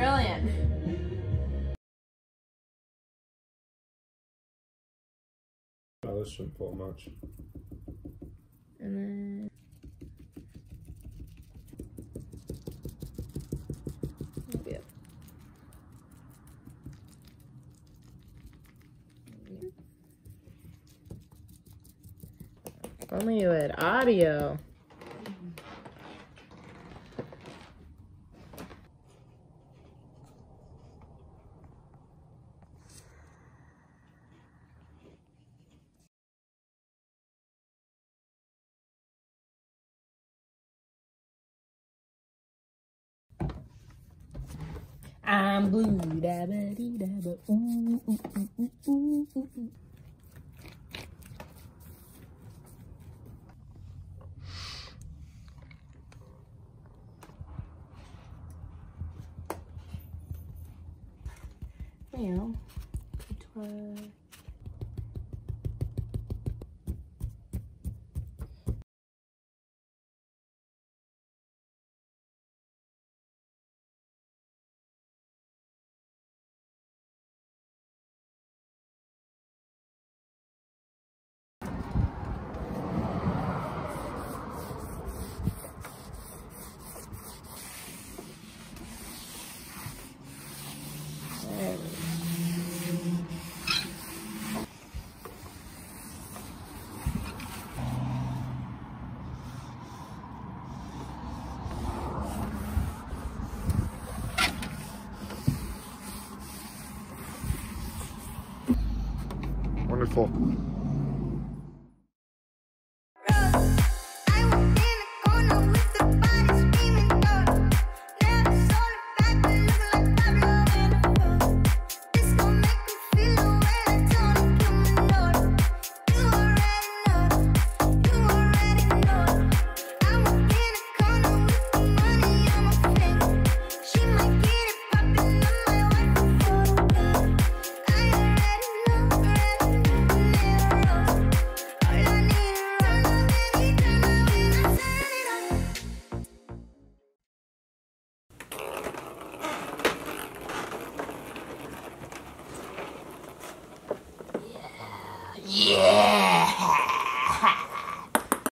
Brilliant. I this shouldn't much. And then... Yep. Only with audio. I'm blue, dabba dee dabba, ooh, ooh, ooh, ooh, ooh, ooh, ooh. Now, try. There Wonderful. Yeah.